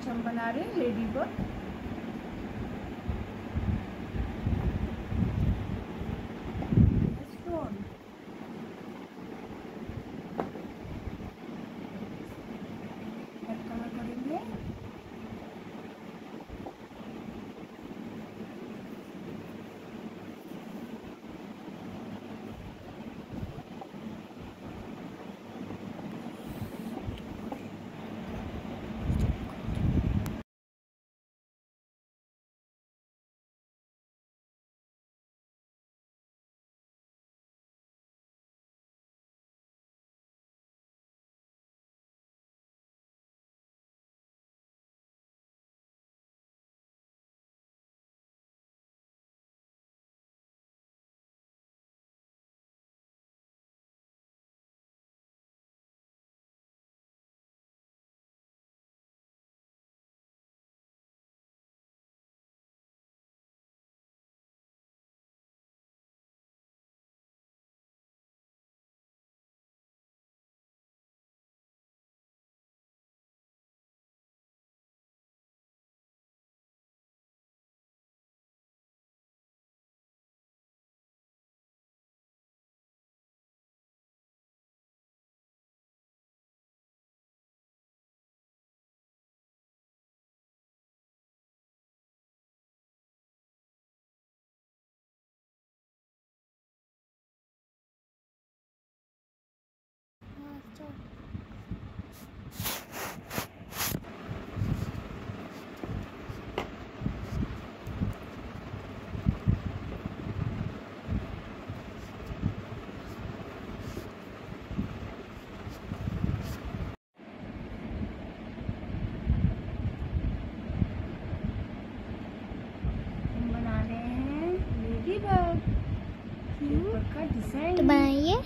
आज हम बना रहे हैं लेडी बर्ड Kebaya. Kebaya.